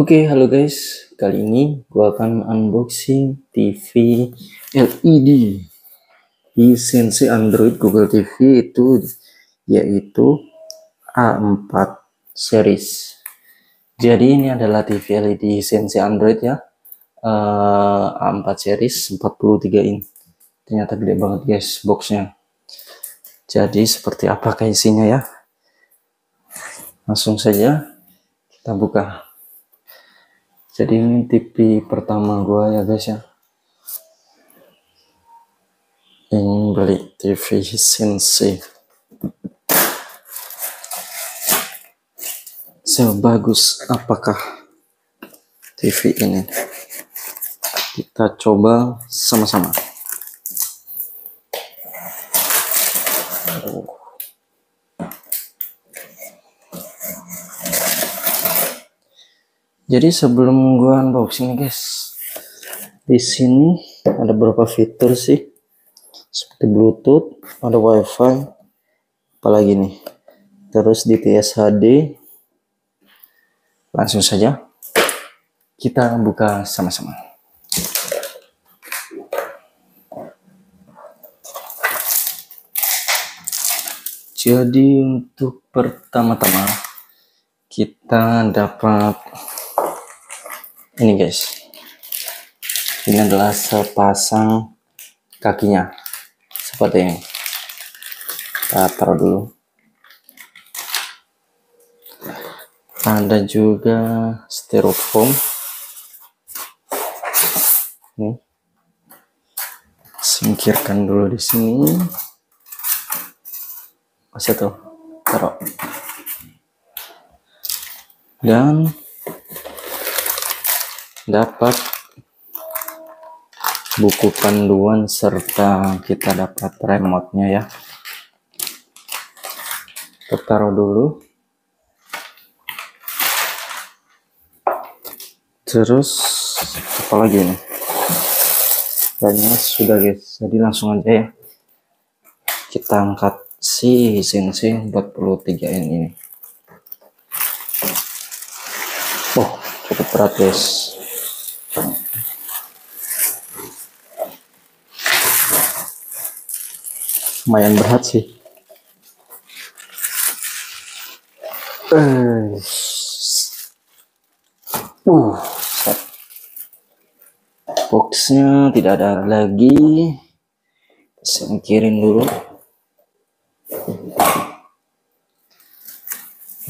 Oke, halo guys. Kali ini gua akan unboxing TV LED Hisense Android Google TV itu yaitu A4 series. Jadi ini adalah TV LED Hisense Android ya. Uh, A4 series 43 in. Ternyata gede banget guys boxnya. Jadi seperti apakah isinya ya? Langsung saja kita buka jadi ini TV pertama gua ya guys ya. Ini beli TV Hisense sebagus apakah TV ini? Kita coba sama-sama jadi sebelum gua unboxing guys di sini ada beberapa fitur sih seperti bluetooth ada wifi apalagi nih? Terus di TSHD langsung saja kita buka sama-sama. Jadi untuk pertama-tama kita dapat ini guys. Ini adalah sepasang kakinya. Seperti ini. Kita taruh dulu. Ada juga styrofoam. Ini. Singkirkan dulu di sini. Masih tuh. Taruh. Dan dapat buku panduan serta kita dapat remote-nya ya. Kita taruh dulu. Terus apa lagi nih kayaknya sudah guys. Jadi langsung aja ya. Kita angkat si Sensei 43 ini. Oh cukup berat guys lumayan berat sih. Uh, uh. Boxnya tidak ada lagi. Singkirin dulu.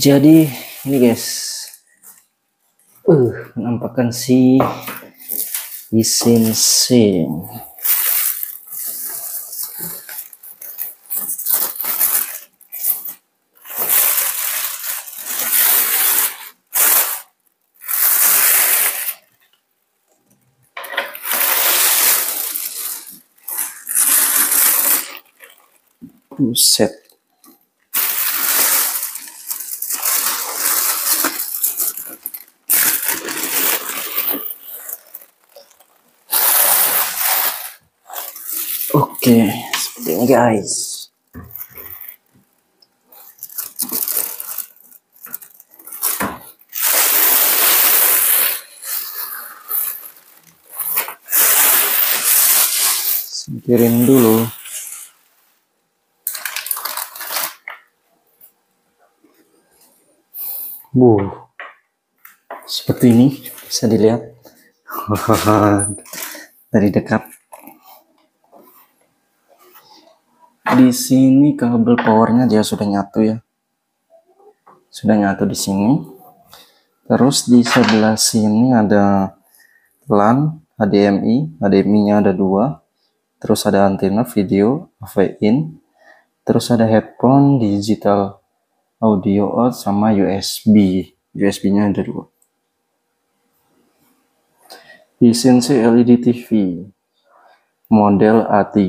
Jadi ini guys uh menampakkan si isin sing Buset. Oke, seperti ini guys. Singkirin dulu. Bu, seperti ini bisa dilihat dari dekat. Di sini kabel powernya dia sudah nyatu ya, sudah nyatu di sini. Terus di sebelah sini ada LAN, HDMI, HDMI-nya ada dua. Terus ada antena video, AV in. Terus ada headphone digital audio out sama USB USB-nya ada dua Hisense LED TV model A3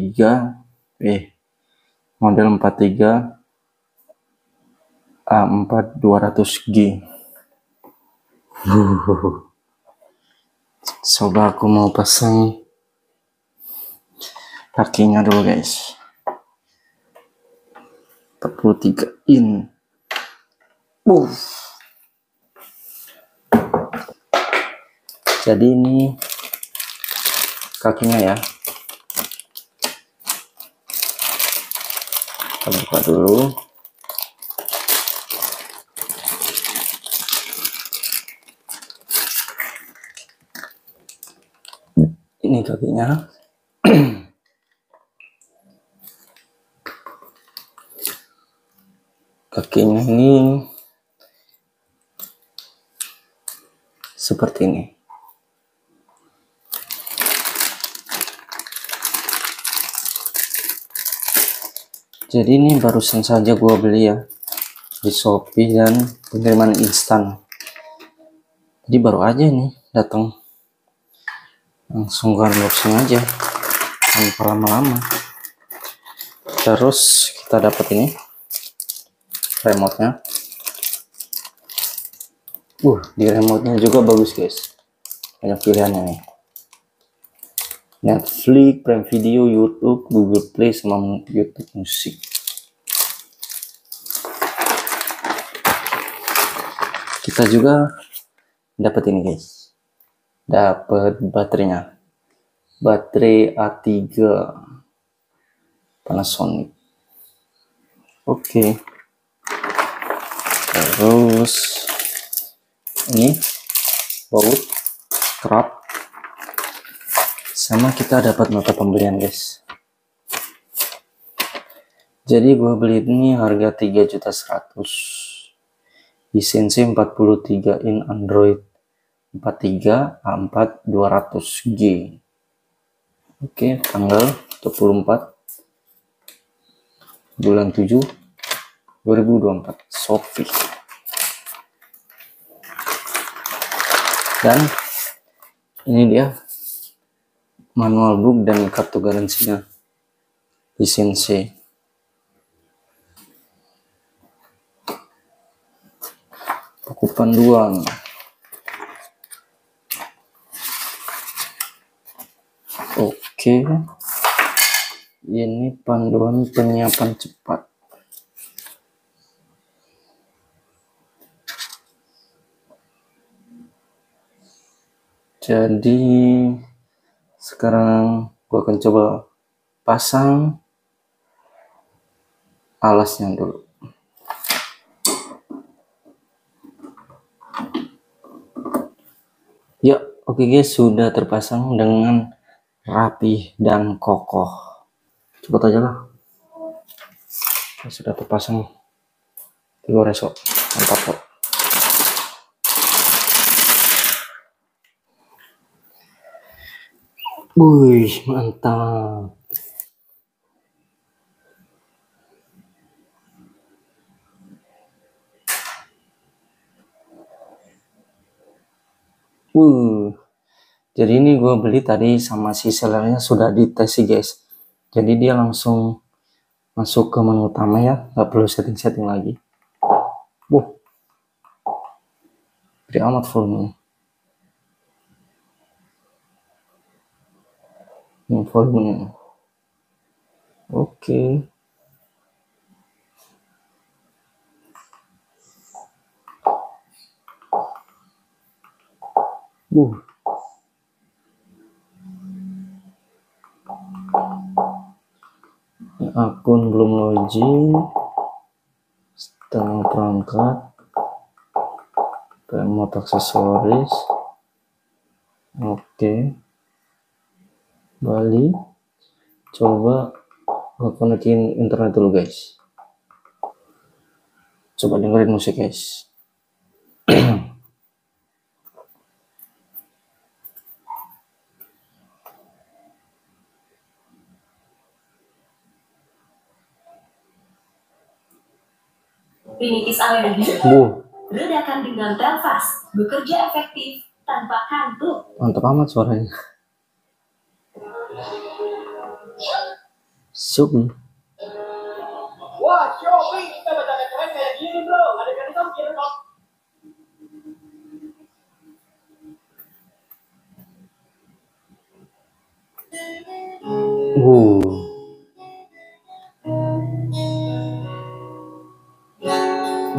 eh model 43 A4 200G coba aku mau pasang kakinya dulu guys. 43 in. Uh. jadi ini kakinya ya kita buka dulu. Ini kakinya. Kakinya ini seperti ini jadi ini barusan saja gua beli ya di Shopee dan pengiriman instan. Jadi baru aja nih datang. Langsung gua unboxing aja tanpa lama-lama. Terus kita dapat ini remote nya uh di remote nya juga bagus guys. Banyak pilihannya nih Netflix, Prime Video, YouTube, Google Play, sama YouTube Musik. Kita juga dapat ini guys, dapat baterainya, baterai A3 Panasonic. Oke, terus ini baut kerap sama kita dapat nota pembelian guys. Jadi gue beli ini harga 3 juta 100 lisensi 43 in Android 43 A4 200G oke tanggal 24 bulan 7 2024 Sofi dan ini dia manual book dan kartu garansinya. Lisensi buku panduan oke. Ini panduan penyiapan cepat. Jadi sekarang gue akan coba pasang alasnya dulu. Ya oke okay guys sudah terpasang dengan rapi dan kokoh. Cepet aja lah. Sudah terpasang. Tiga resok. Mantap kok Wih, mantap. Uh, jadi ini gue beli tadi sama si sellernya sudah dites sih guys. Jadi dia langsung masuk ke menu utama ya, nggak perlu setting-setting lagi. Wuh, gede amat volumenya. Volumenya. Oke. Uh. Ini akun belum login. Setengah perangkat. Remote aksesoris. Oke. Bali. Coba konekin internet dulu guys. Coba dengerin musik guys. Rinitis alergi, Bu, redakan dengan Telfast, bekerja efektif tanpa kantuk. mantap amat suaranya. Kok. Uh.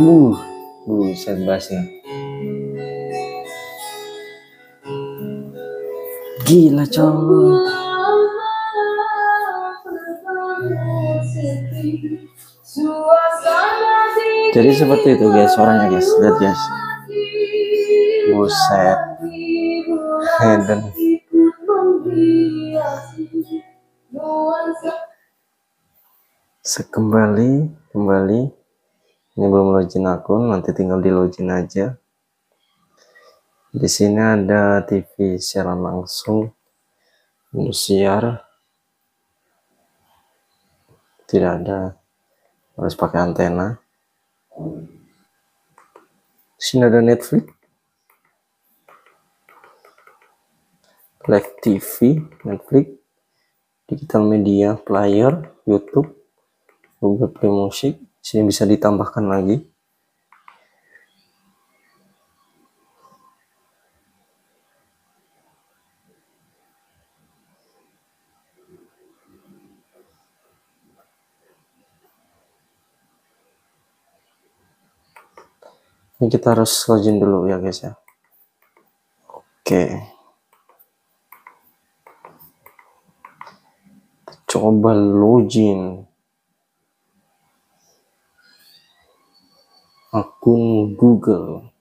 Uh, buset bassnya. gila coy jadi seperti itu guys suaranya guys. Lihat guys. Buset. Heden sekembali kembali. Ini belum login akun nanti tinggal di login aja. Di sini ada TV siaran langsung. Indosiar tidak ada. Harus pakai antena. Sini ada Netflix. Live TV Netflix. Digital media player YouTube Google Play Music. Sini bisa ditambahkan lagi ini kita harus login dulu ya guys ya. Oke. Coba login. Akun Google.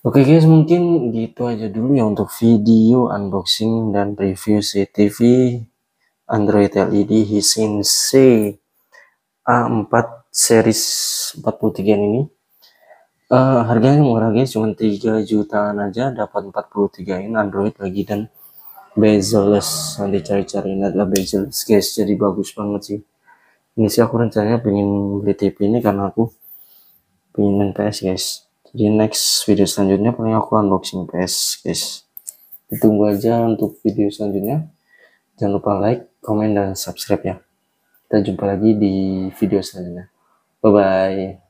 Oke guys, mungkin gitu aja dulu ya untuk video unboxing dan review CCTV Android LED Hisense A4 series 43 ini. Uh, harganya murah guys, cuma 3 jutaan aja dapat 43 in Android lagi. Dan bezel-less nanti cari-cari ini adalah bezel guys. Jadi bagus banget sih. Ini sih aku rencananya pengen beli TV ini karena aku pengen main PS guys. Jadi next video selanjutnya paling aku unboxing PS guys. Ditunggu aja untuk video selanjutnya. Jangan lupa like comment dan subscribe ya. Kita jumpa lagi di video selanjutnya bye bye